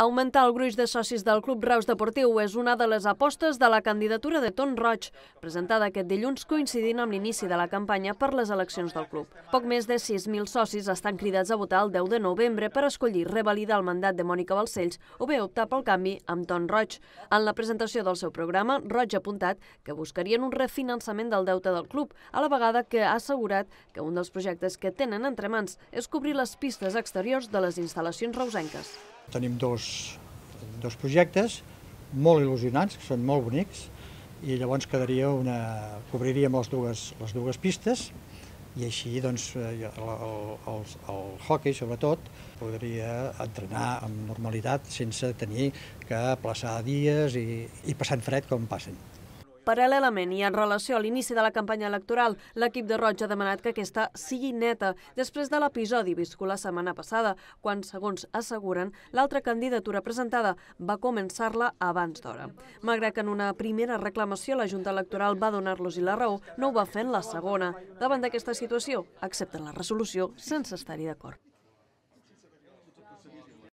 Augmentar el gruix de socis del Club Reus Deportiu és una de les apostes de la candidatura de Ton Roig, presentada aquest dilluns coincidint amb l'inici de la campanya per les eleccions del club. Poc més de 6.000 socis estan cridats a votar el 10 de novembre per escollir revalidar el mandat de Mònica Balcells o bé optar pel canvi amb Ton Roig. En la presentació del seu programa, Roig ha apuntat que buscarien un refinançament del deute del club, a la vegada que ha assegurat que un dels projectes que tenen entre mans és cobrir les pistes exteriors de les instal·lacions reusenques. Tenim dos, dos projectes molt il·lusionants, que són molt bonics, i llavors quedaria una, cobriríem les dues, les dues pistes i així doncs, eh, el, el, el, hockey sobretot podria entrenar amb normalitat sense tenir que plaçar dies i, i passant fred com passen. Paral·lelament i en relació a l'inici de la campanya electoral, l'equip de Roig ha demanat que aquesta sigui neta després de l'episodi viscut la setmana passada, quan, segons asseguren, l'altra candidatura presentada va començar-la abans d'hora. Malgrat que en una primera reclamació la Junta Electoral va donar-los-hi la raó, no ho va fer en la segona. Davant d'aquesta situació, accepten la resolució sense estar-hi d'acord.